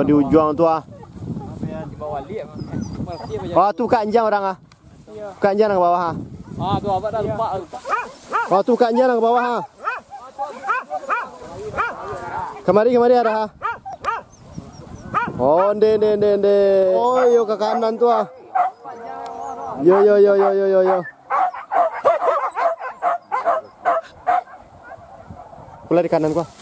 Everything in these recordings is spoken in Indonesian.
Sampai di ujung tu ah. Di bawah Oh tu kat anjang orang ah. Kat anjang ke bawah ah. Ah tu apa dah lupa. Oh tu kat anjang ke bawah ah. Kemari kemari ada ah. Oh nde nde nde nde. Oh yo ke kanan tu ah. Yo yo yo yo yo yo yo. Pula di kanan gua.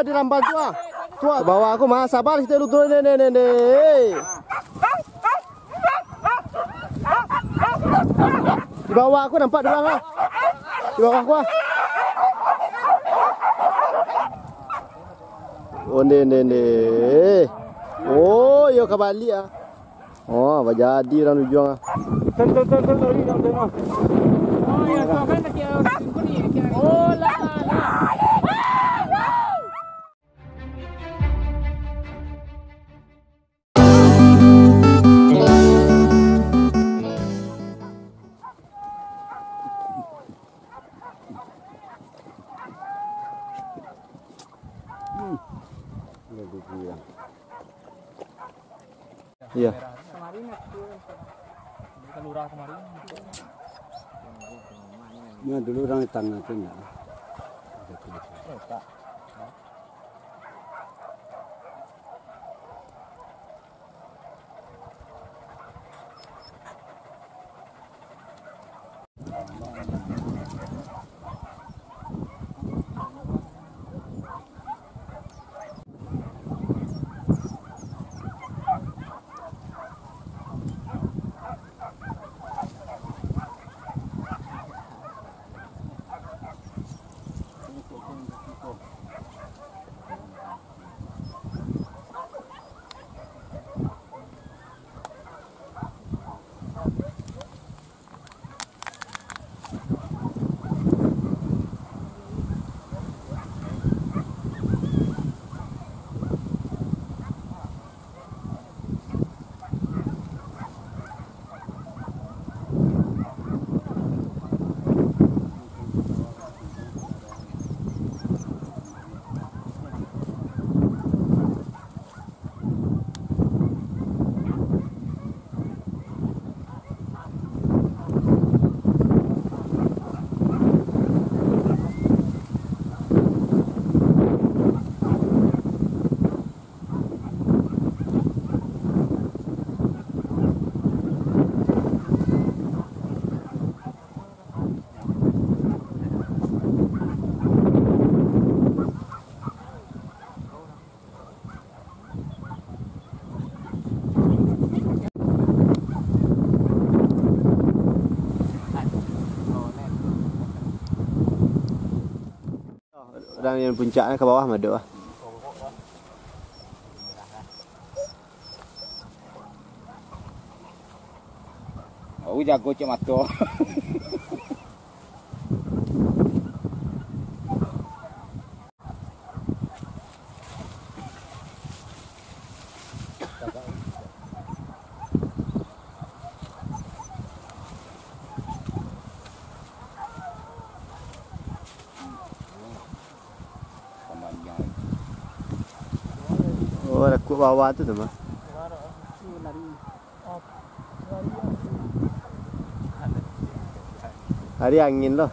Tuh, tuh, tuh di ramban tu ah. Tuh, bawa aku mah sabar kita lu turun ne ne ne ne. Di bawah aku nampak dia ah. Di bawah aku ah. Oh ne ne ne. Oh, yo kembali ah. Oh, apa jadi orang ujung ah. Tul tul tul tul. Oh ya kan Iya. Kemarin kemarin. Ini dulu orang tanah itu enggak. Dan yang puncaknya ke bawah madu ah. Oh jago cek mata. Oh, rakut bawah tu tu mah. Hari angin loh.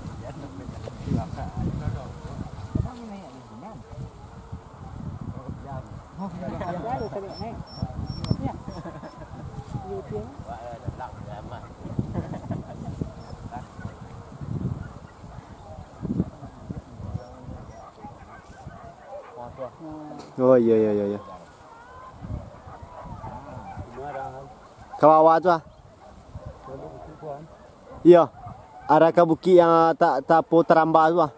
Oh iya iya iya iya. Ke bawah tu ah. Iya. Arah ke bukit yang tak tak po terambah tu ah.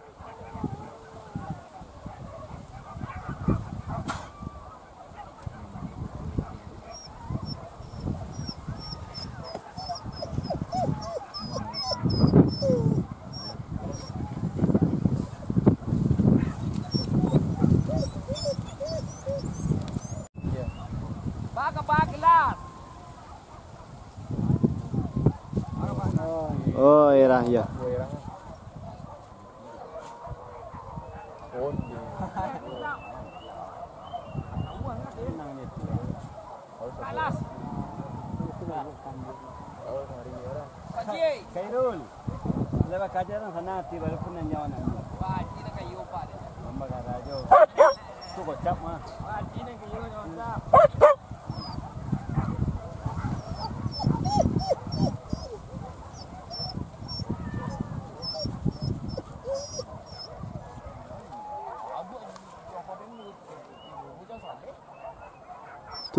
Oh, iya ya. Alas. Paji. Khairul. Lewat kajian orang sana tiba pun nyawa nak. Paji nak kayu pak. Lama kata aja. Tu kocap mah. Paji nak kayu nyonya.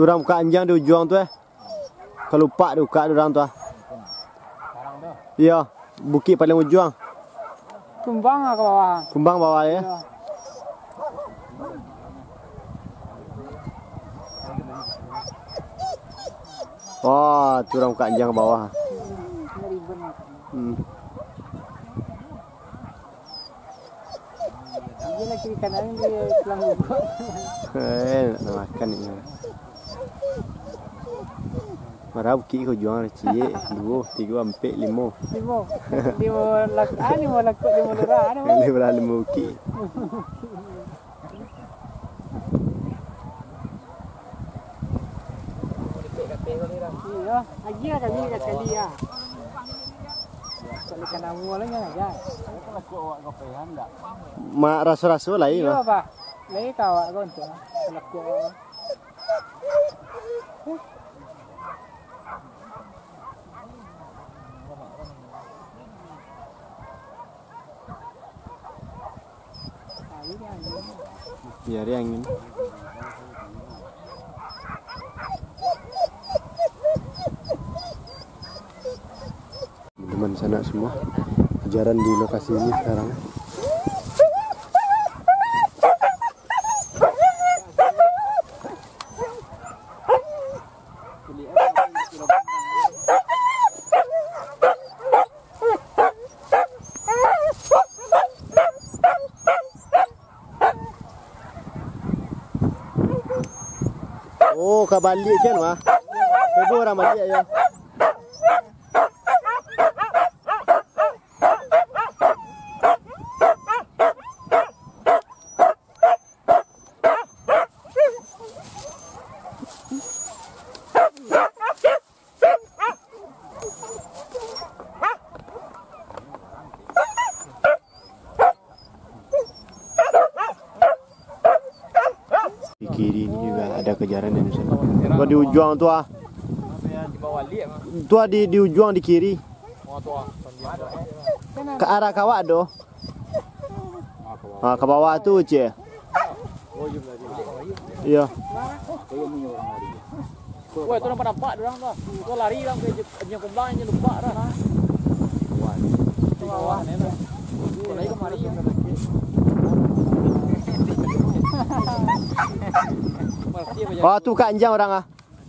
Tu orang buka anjang di ujung tu eh. Kalau lupa dia buka dia orang tu ah. Iya, bukit paling ujung. Tumbang ke bawah. Kumbang bawah ya. Wah, tu orang buka anjang ke bawah. Hmm. Dia nak kiri kanan dia pulang lupa. Eh, nak makan ni. Marah bukit kau jual cie, dua, tiga, empat, lima. Lima. Lima lak. Ah lima lak. Lima. Ada Kali berapa lima bukit. Iya. Lagi ada kali kali ya. Kalau aja. Kalau kau awak kau payah tak? Mak rasu-rasu lah Iya ini. pak. Lagi kawak kau tu. Kalau kau. Biar dia angin. Teman sana semua kejaran di lokasi ini sekarang. Oh, kabalik kan wah. Ibu kiri ini juga ada kejaran dari sana. Gua di ujung tu ah. Di di di ujung di kiri. Ke arah kawak tu. Ah, ke bawah tu je. Ya. Woi, tu nampak nampak dia orang tu. Tu lari orang ke dia kembang dia lupa dah. Tu bawah ni lari kemari. Masih aja. Oh, tu kat anjang orang ah.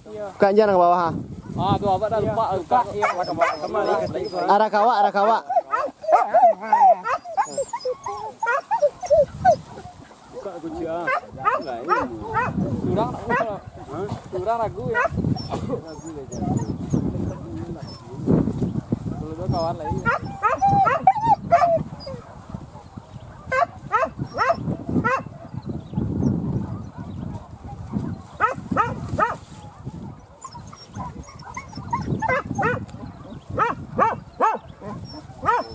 Iya. Kat anjang bawah ah. Ah, tu apa dah lupa lupa. Kembali ke Arah kawak, arah kawak. Buka kunci ah. Ragu ya. Kawan lagi.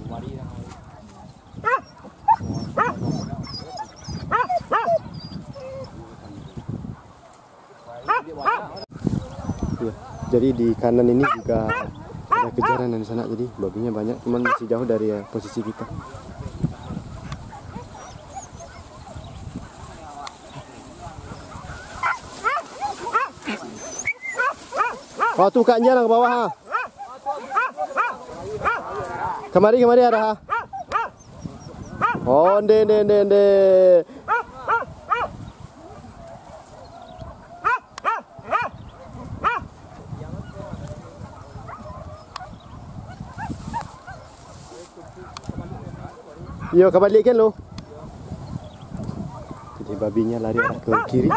Mari dah. Ya. Jadi di kanan ini juga ada kejaran dari sana. Jadi babinya banyak, cuman masih jauh dari eh, posisi kita. Oh tu kat anjang ke bawah ha. Kemari kemari ada ha. Oh, de de de de. Yo, kembali kan lo. Jadi babinya lari ke kiri.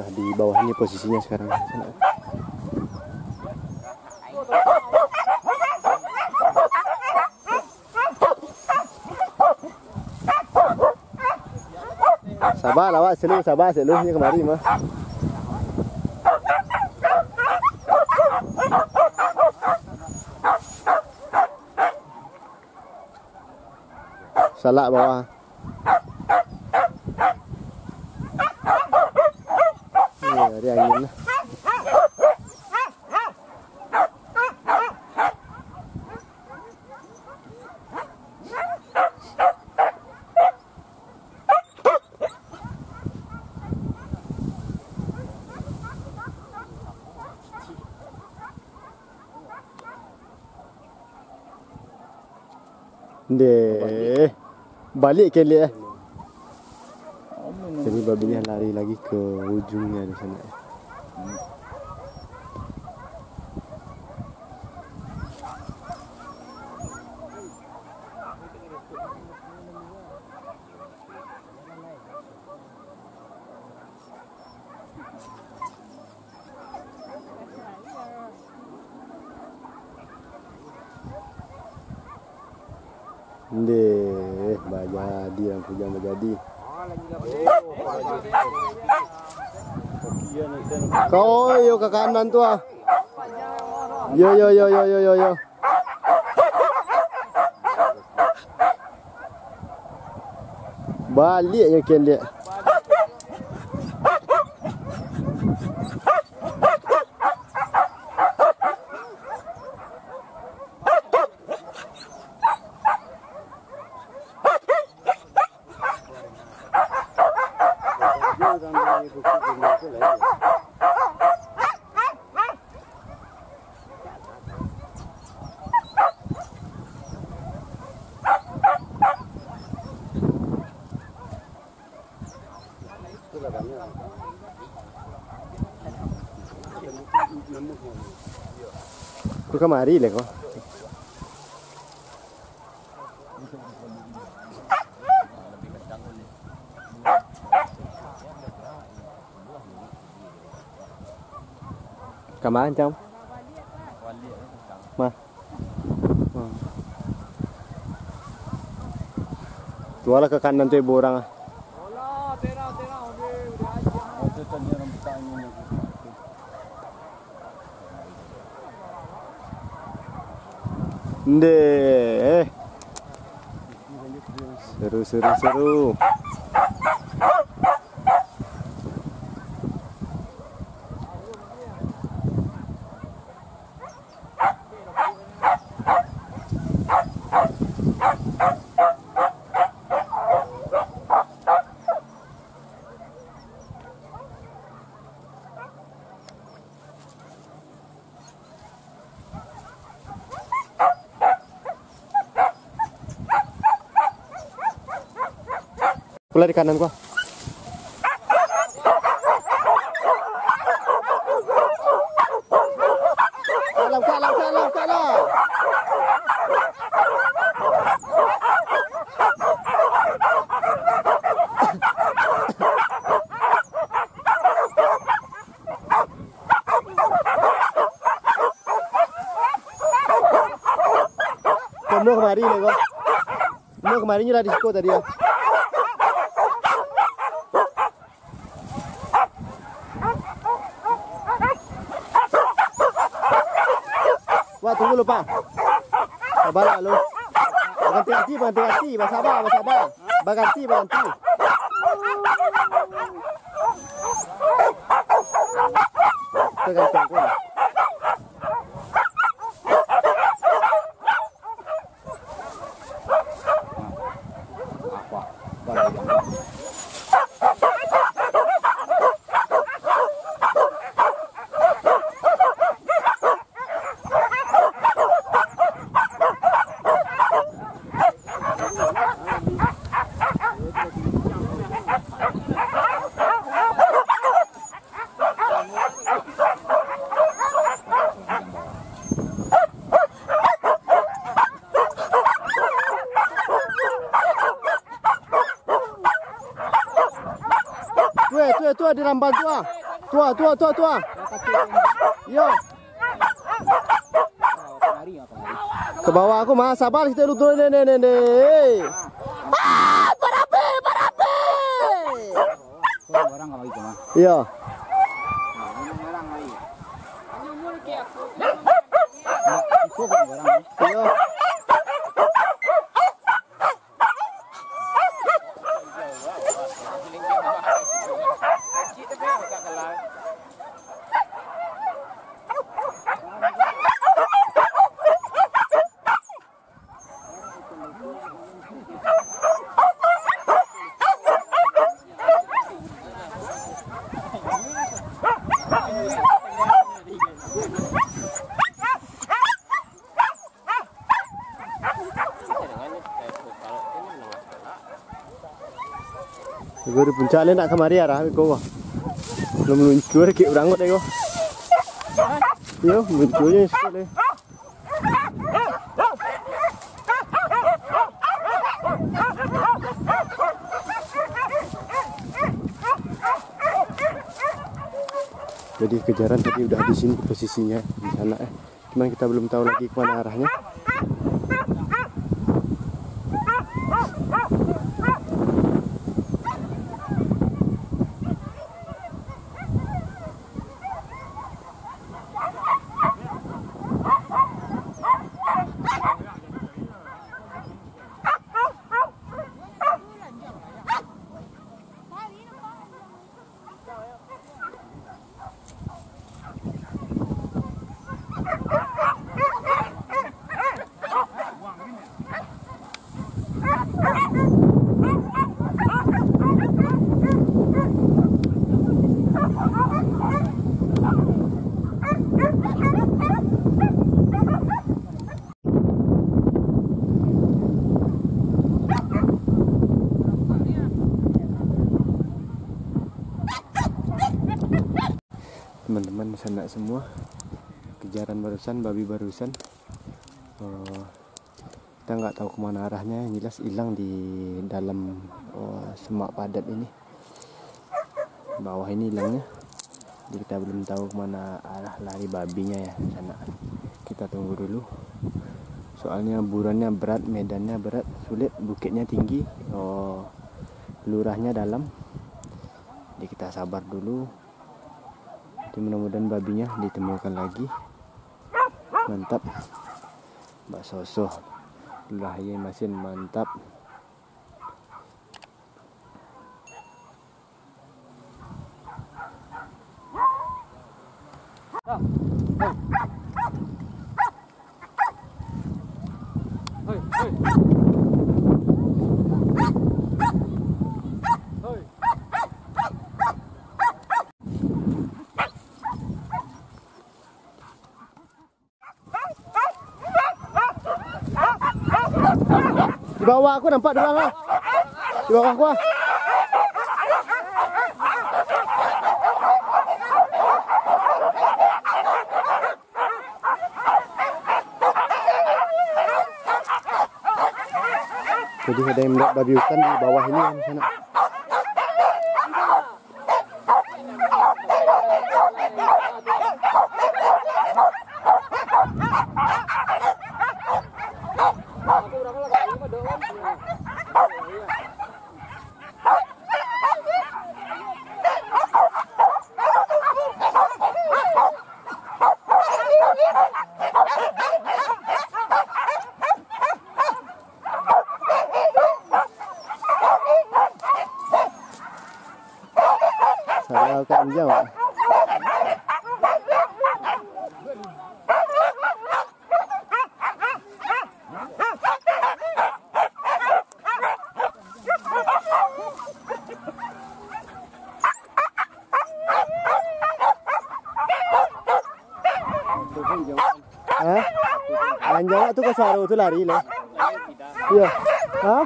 Udah di bawah ini posisinya sekarang. Sabar lah, Wak. Selu, sabar, selunya kemari mah. Salak bawah. Ni ada angin lah. Deh. Balik ke lihat. Jadi babinya lari lagi ke ujungnya di sana. Deh, jadi yang punya jadi. Iya nih sen. Kau yo ke kanan tu ah. Yo yo yo yo yo yo yo. Balik je ken dia. Kau kemari le kau. Ke mana jam? Ma. Hmm. Tuala ke kanan tu ibu orang ah. Olah, terang terang udah udah aja. Itu tadi rambutan ini. Ndeh. Seru seru seru. Pula di kanan gua. Kalam, kalam, kalam, kalam. Kamu kemari kemarin nyudah di tadi ya. Wah, tunggu lupa. Sabar lah lu. Berganti hati, berganti hati. Bersabar, bersabar. Berganti, berganti. Berganti aku. Di ramban tua. Tua, tua, tua, tua. Yo. Ke bawah aku mah sabar kita lu turun nih nih nih. Ah, berapi, berapi. Orang. Iya. Orang. Gue di puncak nak kemari arah kau. Belum muncul lagi orang kot kau. Yo, munculnya sekali. Jadi kejaran tadi udah di sini posisinya di sana eh. Cuman kita belum tahu lagi ke mana arahnya. Teman-teman sana semua. Kejaran barusan babi barusan. Eh, kita nggak tahu ke mana arahnya. Yang jelas hilang di dalam eh, semak padat ini. Bawah ini hilangnya. Jadi kita belum tahu ke mana arah lari babinya ya sana kita tunggu dulu. Soalnya buruannya berat medannya berat sulit bukitnya tinggi. Oh lurahnya dalam. Jadi kita sabar dulu jadi mudah-mudahan babinya ditemukan lagi. Mantap. Mbak Soso Lahya Masin mantap bawah aku nampak dua ah. di bawah aku ah. Jadi ada yang melihat babi hutan di bawah ini kan sana. Saya kat jauh. Hah? Anjang tu ke suara tu lari lah. Ya. Ha?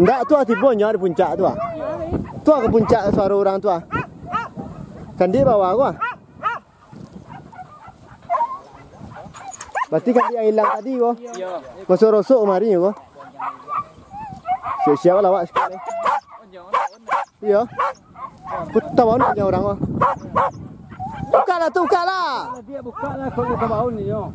Enggak tu ati bonyo di puncak tu ah. Tu ke puncak suara orang tu ah. Kan dia bawa aku ah. Berarti kan dia hilang tadi ko. Iya. Masuk rosok kemarin ko. Siap-siap lah awak sekali. Oh. Ya. Putar bau nak orang oh. Buka lah tu, buka lah. Dia buka lah kalau ke bawah ni yo.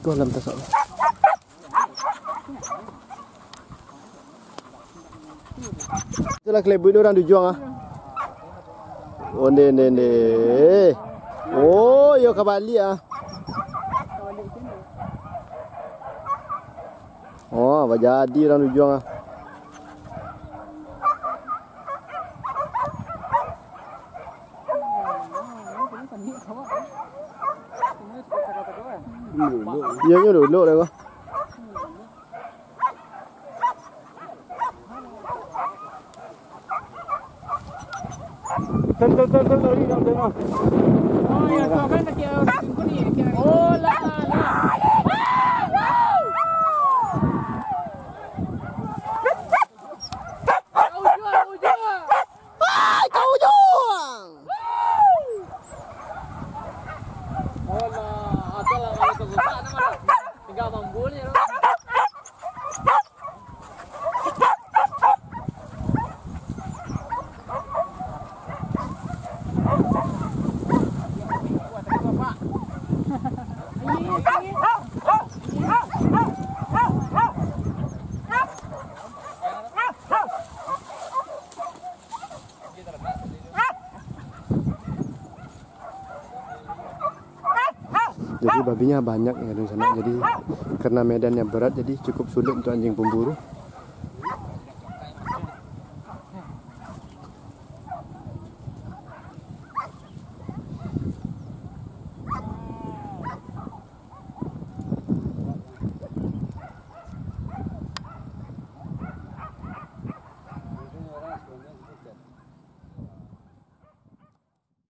Kau dalam tas apa? Itulah kelebu itu orang dijuang ah. Oh ne ne ne. Oh, yo ke Bali ah. Oh, apa jadi orang dijuang ah. Iya nya dulu dah kau. Tel tel tel tel tel ni nak tengok. Oh, ya kau kan nak kira orang timur ni. Oh, lah, lah. Kau jual, kau jual. Ai, kau juang. Alah, asal lah kalau kau buka nama dah. Tinggal bambu ni. loh. Jadi babinya banyak ya di sana. Jadi karena medannya berat jadi cukup sulit untuk anjing pemburu.